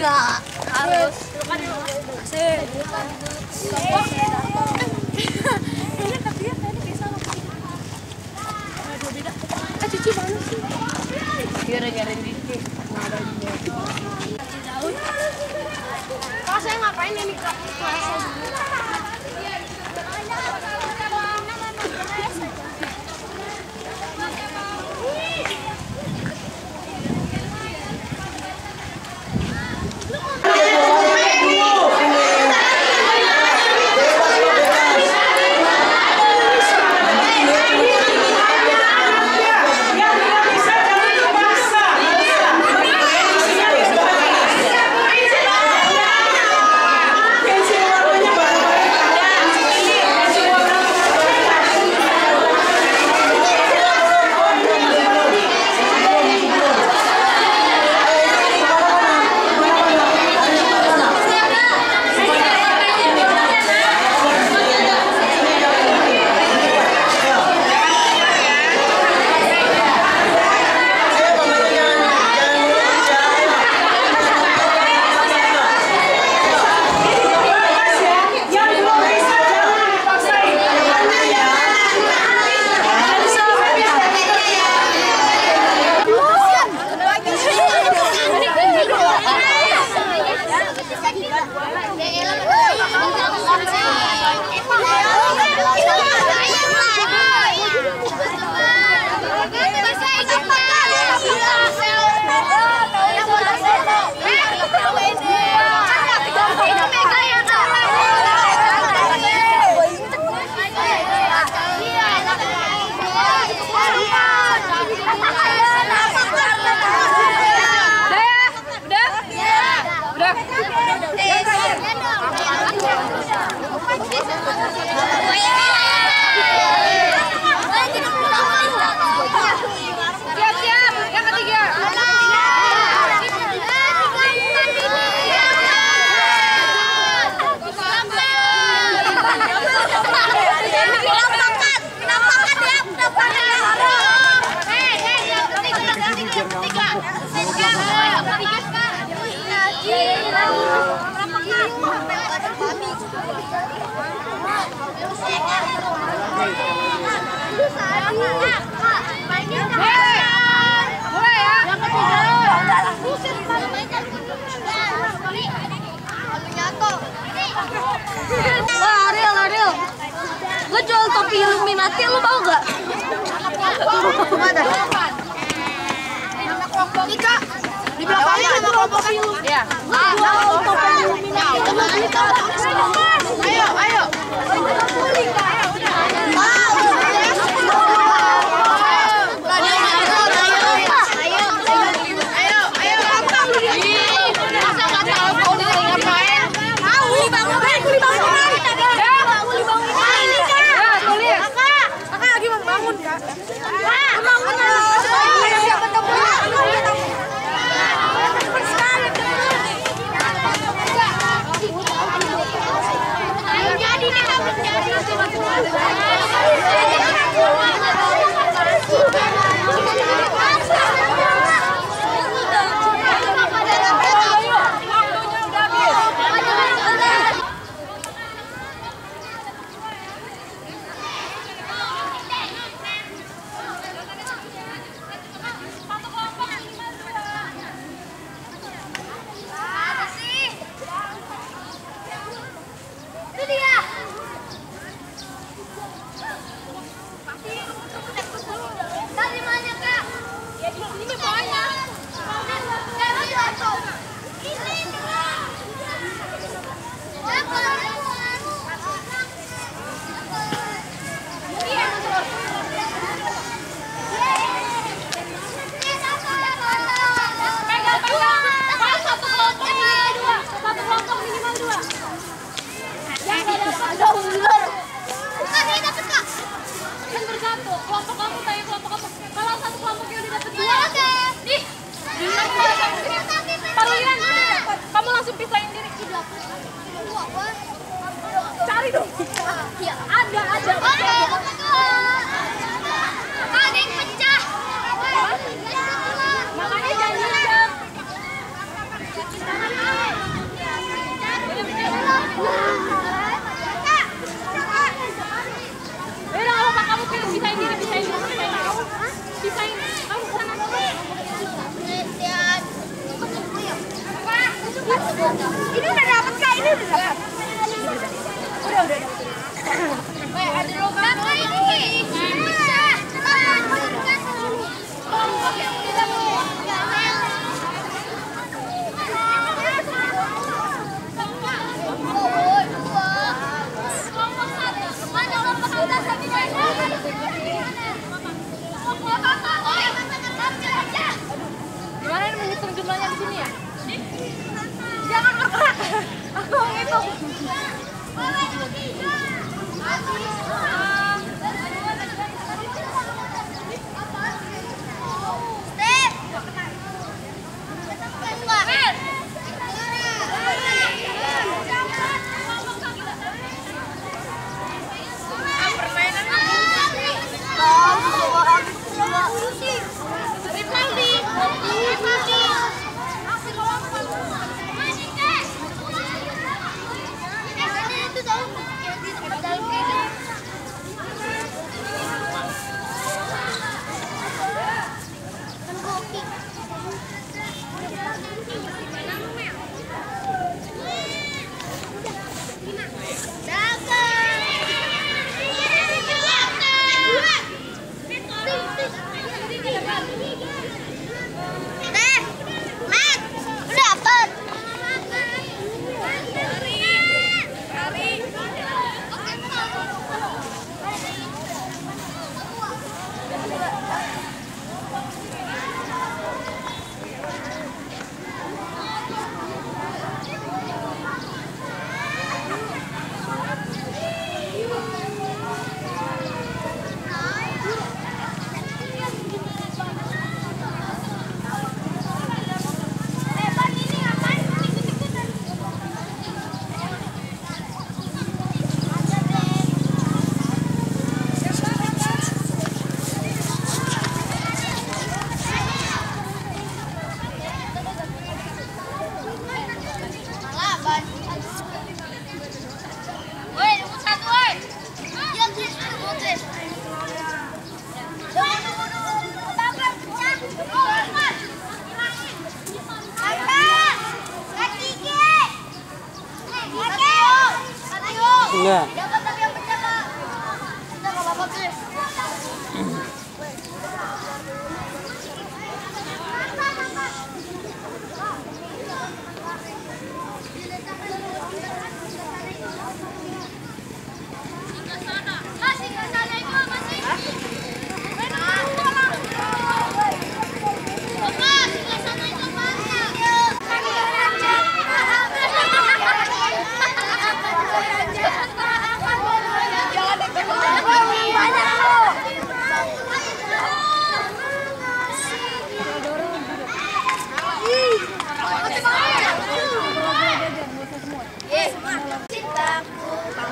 God. Wah, Ariel, Ariel. Gue jual topi Illuminati, lu mau gak? Ada. Nika, di belakangnya ada topi Illuminati. Iya. Topi Illuminati. Wah, kok kamu tak? jumlahnya di sini ya? Jangan bergerak. Aku ngitung. こっちです。Kasih ke sana.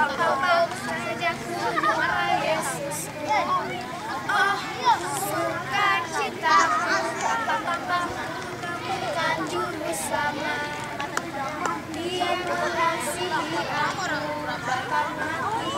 Paus saja Juara Oh suka cita Tanpa bukan juru selamat Dia mengasihi aku Bahkan mati